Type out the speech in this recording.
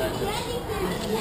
Yeah.